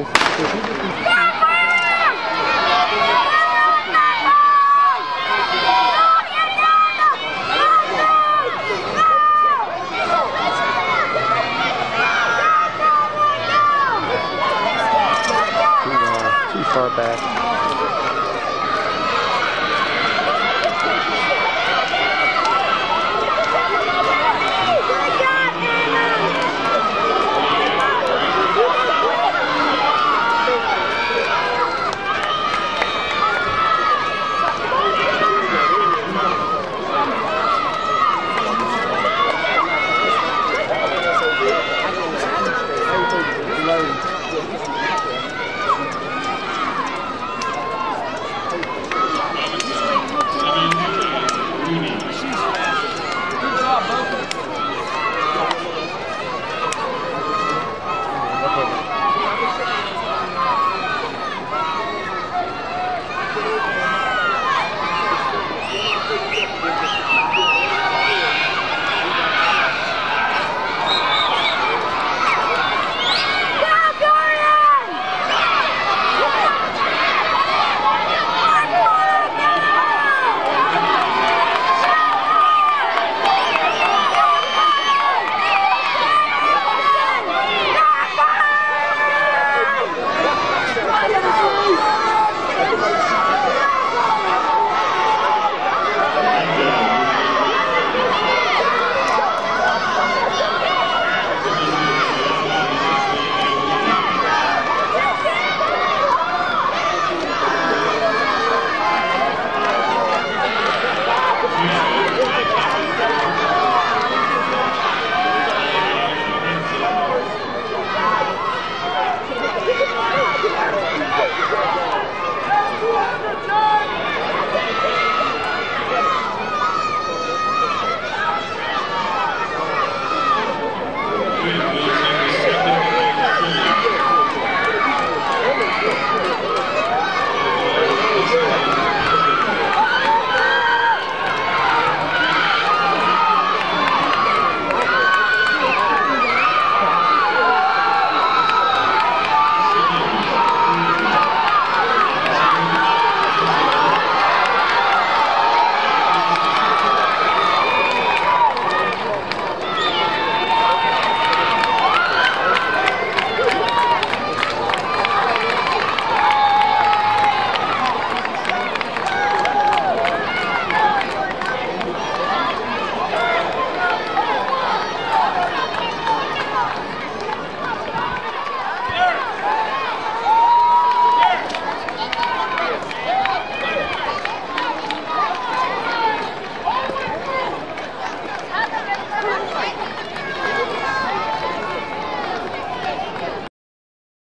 Uh, too far back.